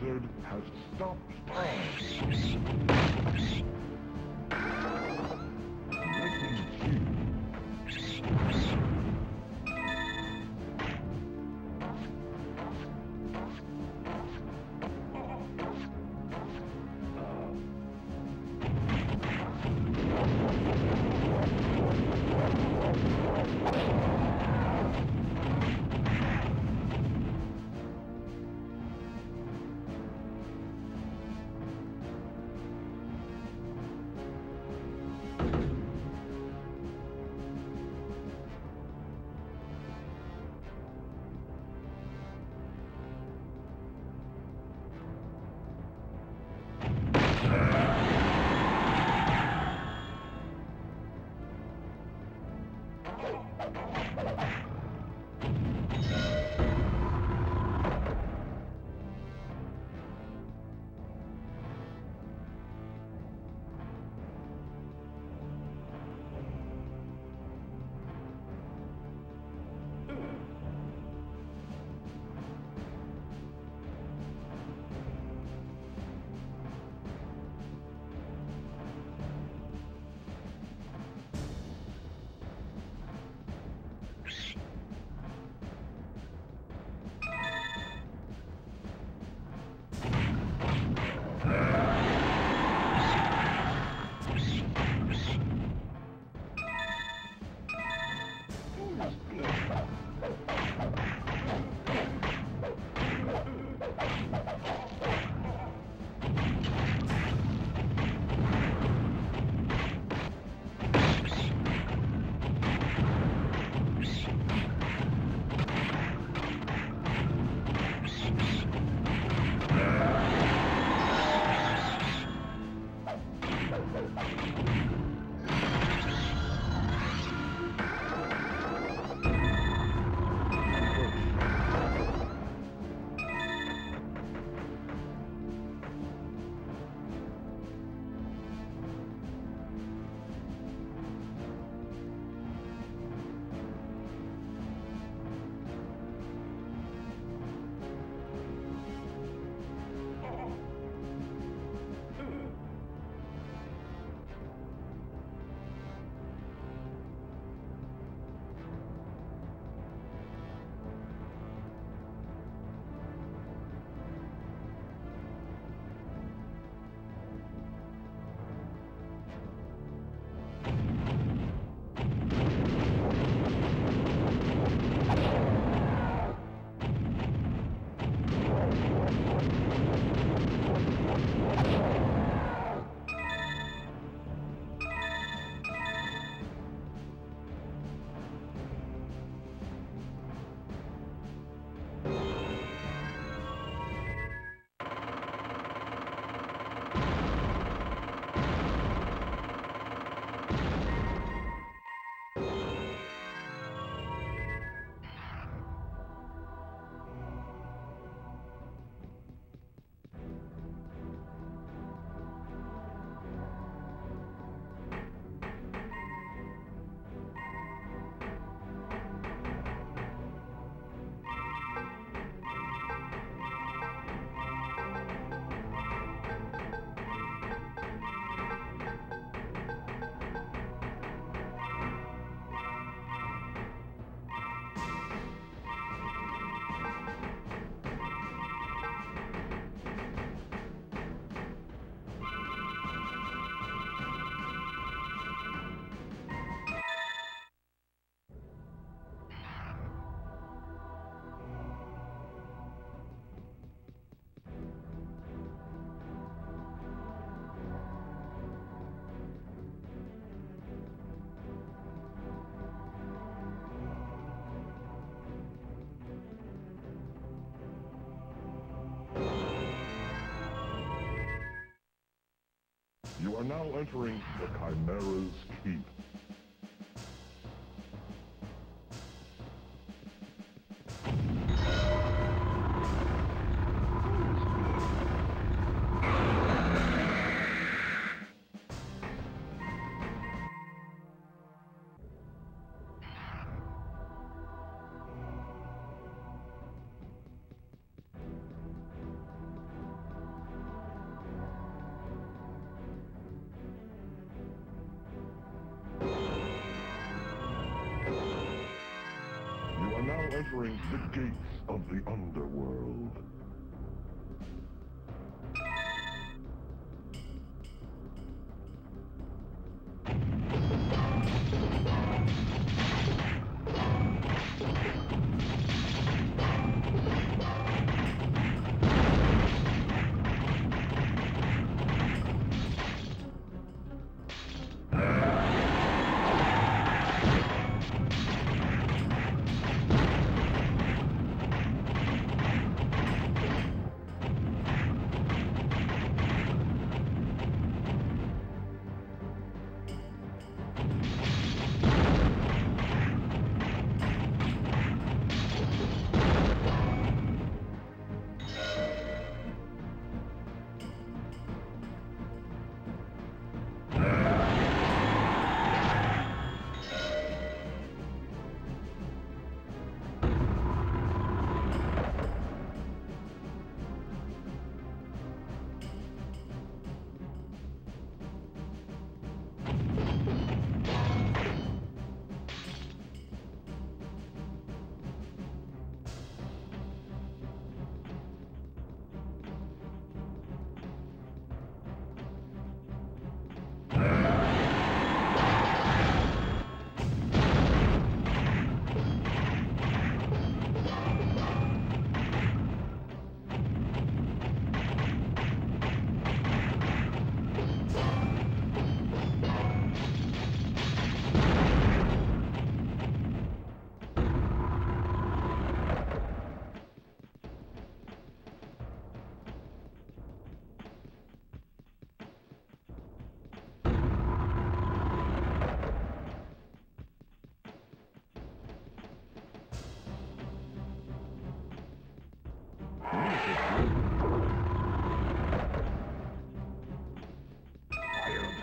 Blizzard has stopped all. Now entering the Chimera's Keep. Entering the gates of the underworld.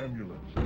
ambulance.